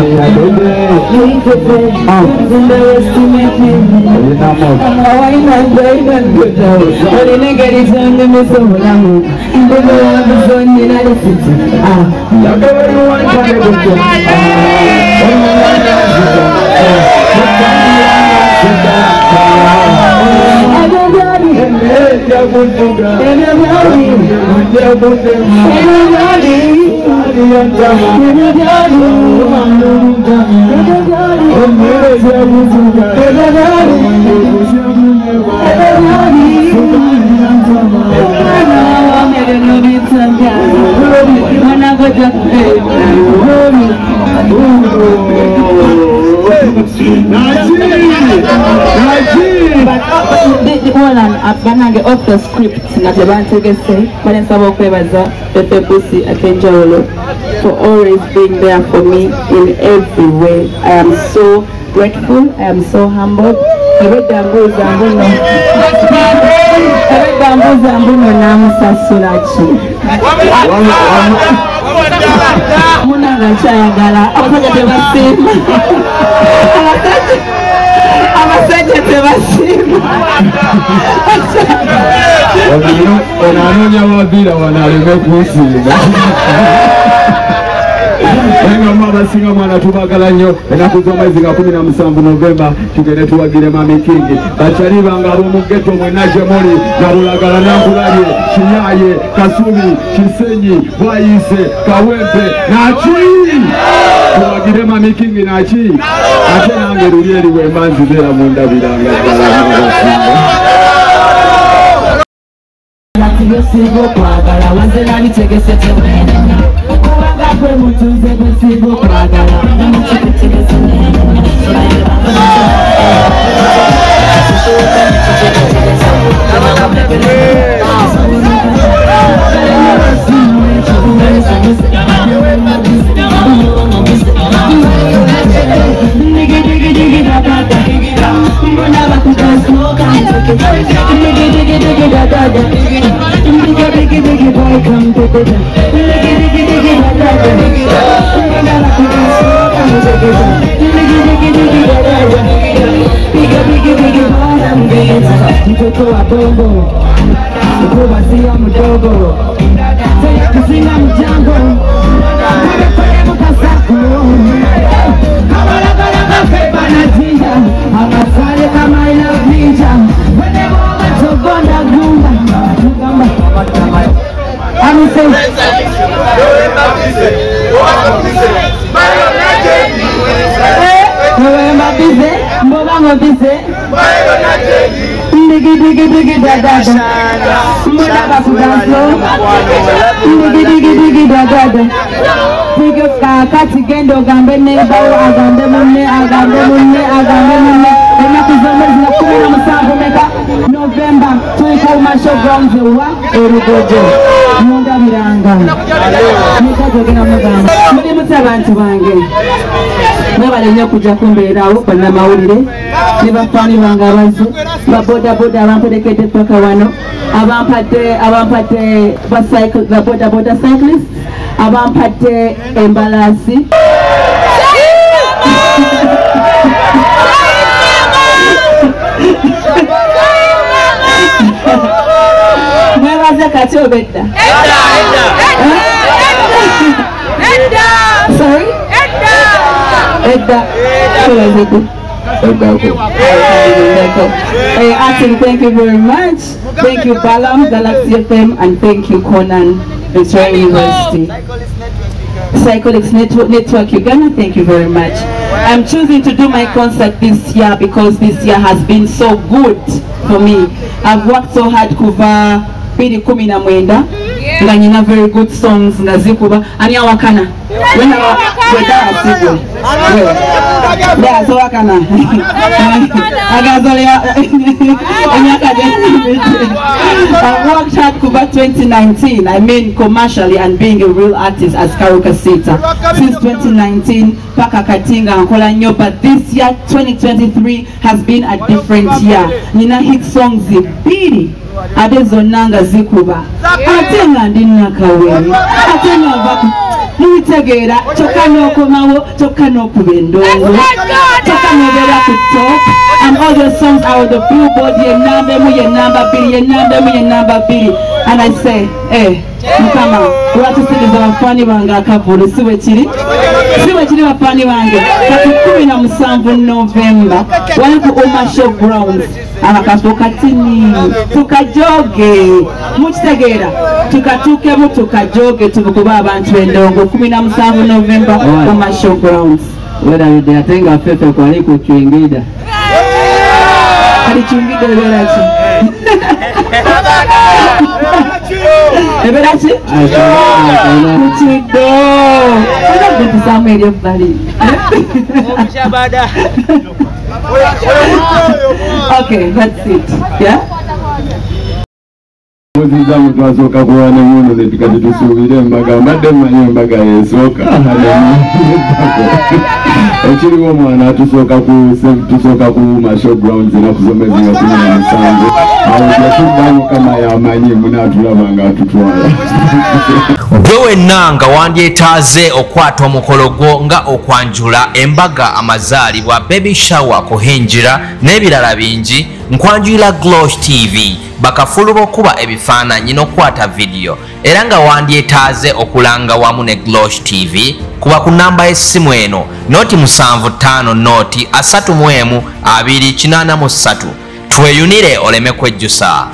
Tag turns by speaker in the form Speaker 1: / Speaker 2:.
Speaker 1: Ya bebe Ah buko
Speaker 2: banange off the script nga tebantegese bale nsaba okwebaza Fefe Bussi akenjawulo for always being there for me in every way i am so grateful. I am so humbled. Munanga kyayagala abasajja tebasiima abasajja tebasiima
Speaker 1: ono anoonya waviira wano aleme kunsinga engamu abasinga mwana tubagala nnyo. Ennaku z'omwezi nga kumi na musanvu novemba tugende tuwagire mami kingi bakyalibanga ab'omugeto mwenna gye muli nabulagala nambulabye kiyaye kasubi kisenyi bwayise kawempe naki tuwagire mami kingi naki ate nange luli eriwe mba nzizeera mundabiranga ddala
Speaker 3: temwene kubanga gwe mutuze gwesigo kwagala wa bongo Mama bize. Ndigi digi digi dadada. Mbona bakudanso. Ndigi digi digi dadada. Tegeka kati genda ogambe nebawo agambe munne agambe munne agambe munne. Ennaku z'omwezi nga kkumi na musanvu meka Novemba tukuuma showgrounds wa erugojo mundabiranga. Mika gyogera mugamba. Muli mutya bantu bange. Mwebale nnyo okujja kumbeerawo bannamawulire ne bafaani bange abaze babodaboda abamperekedde paka wano abampadde abampadde babodaboda cyclist abampadde embalaasi. Mwebaze kati obedda. Sorry edda Tuwezekwe. Hey, Atin, thank you very much. Thank you, Balam, Galaxy FM, and thank you, Conan, Victoria University. Psycholics Network, Network Uganda, thank you very much. I'm choosing to do my concert this year because this year has been so good for me. I've worked so hard kuva biri kumi na mwenda nga nyina very good songs nga zikuba ani awakana wena wedasigwe dasowakana agazolea emyaka I've worked hard kuva 2019 I mean commercially and being a real artist as Karol Kasita. Since 2019 paka katinga nkola nnyo but this year 2023 has been a different year. nina hit songs eh, ibiri ate zonna nga zikuba. Ate nga ndi nakawere ate nga kitegeera kyokka n'okomawo kyokka n'okuba endongo kyokka n'obeera ku top and all your songs are on the billboard. Yenamba emu yenamba bbiri yenamba emu yenamba bbiri and i say eh mukama olwatusiriza bafaani bange akavulu si bwe kiri si bwe kiri bafaani bange kati kumi na musanvu novemba. Wali ku umasho grounds. Abakafo katini tukajoge mukitegeera tukatuukemu tukajoge tubukuba abantu endongo kumi na musanvu novemba
Speaker 4: Alright.
Speaker 3: umasho grounds
Speaker 4: werabidde ate nga ffeffe kwali ku cwingida
Speaker 3: kali kyungidde ebeera ki ebeera ki kukiddo onagetisaamu eri ebbali okay that's it yeah
Speaker 1: muziza muntu asooka kuwa ne muno ne tukati tusuubire embaga mbadde mmanyi embaga yesooka. Ekiriwo omwana tusooka ku masho grounds enaku zomwe zinga kumi na musanvu. Awo gyetudda mukama yamanyi munaatulaba nga atutwala.
Speaker 5: Gwe wenna nga wandyetaaze okukwata omukolo gwo nga okwanjula embaga amazaalibwa baby shower kuhinjira n'ebirala bingi nkwanjulira glosh tv bakafulu okuba ebifaananyi n'okukwata vidiyo. Era nga wandyetaaze okulanga wamu ne glosh tv kuba ku namba y'essimu eno noti 75 noti 31 283 tweyunire oleme kwejjusa